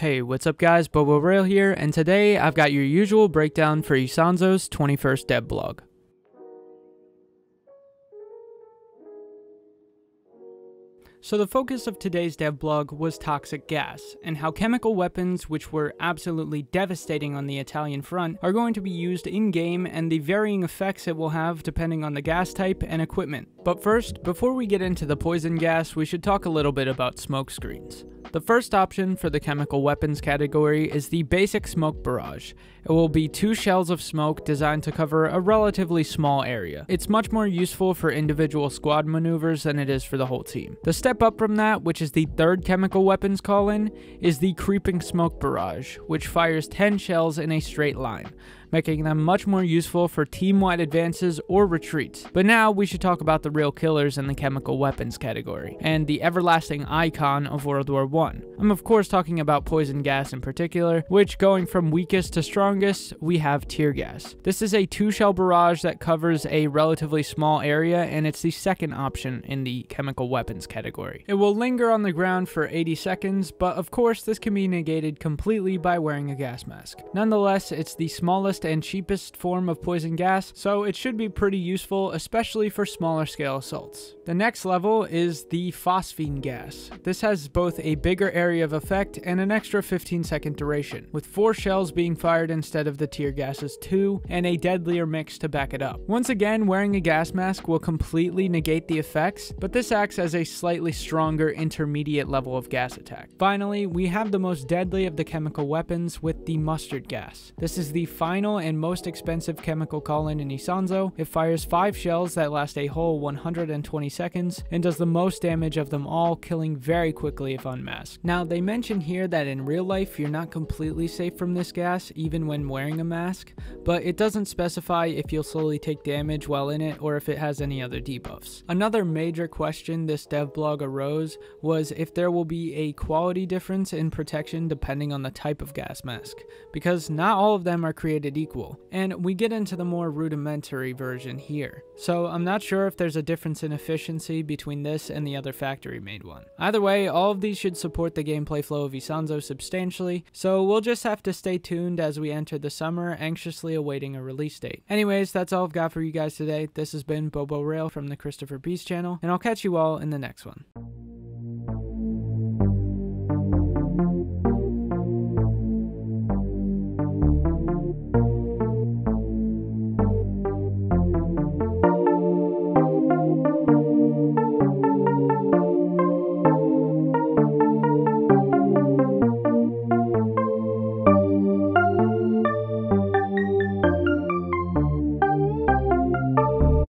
Hey, what's up guys, Bobo Rail here, and today I've got your usual breakdown for Isonzo's 21st dev blog. So the focus of today's dev blog was toxic gas, and how chemical weapons, which were absolutely devastating on the Italian front, are going to be used in-game and the varying effects it will have depending on the gas type and equipment. But first, before we get into the poison gas, we should talk a little bit about smoke screens. The first option for the chemical weapons category is the basic smoke barrage. It will be two shells of smoke designed to cover a relatively small area. It's much more useful for individual squad maneuvers than it is for the whole team. The step up from that, which is the third chemical weapons call-in, is the creeping smoke barrage, which fires 10 shells in a straight line making them much more useful for team-wide advances or retreats. But now we should talk about the real killers in the chemical weapons category, and the everlasting icon of World War I. I'm of course talking about poison gas in particular, which going from weakest to strongest, we have tear gas. This is a two-shell barrage that covers a relatively small area, and it's the second option in the chemical weapons category. It will linger on the ground for 80 seconds, but of course this can be negated completely by wearing a gas mask. Nonetheless, it's the smallest and cheapest form of poison gas, so it should be pretty useful, especially for smaller scale assaults. The next level is the phosphine gas. This has both a bigger area of effect and an extra 15 second duration, with 4 shells being fired instead of the tear gases 2, and a deadlier mix to back it up. Once again, wearing a gas mask will completely negate the effects, but this acts as a slightly stronger intermediate level of gas attack. Finally, we have the most deadly of the chemical weapons with the mustard gas. This is the final and most expensive chemical call-in in Isonzo. It fires 5 shells that last a whole 120 seconds and does the most damage of them all, killing very quickly if unmasked. Now, they mention here that in real life you're not completely safe from this gas, even when wearing a mask, but it doesn't specify if you'll slowly take damage while in it or if it has any other debuffs. Another major question this dev blog arose was if there will be a quality difference in protection depending on the type of gas mask, because not all of them are created equal, and we get into the more rudimentary version here. So I'm not sure if there's a difference in efficiency between this and the other factory made one. Either way, all of these should support the gameplay flow of Isonzo substantially, so we'll just have to stay tuned as we enter the summer, anxiously awaiting a release date. Anyways, that's all I've got for you guys today. This has been Bobo Rail from the Cristiferbeast channel, and I'll catch you all in the next one you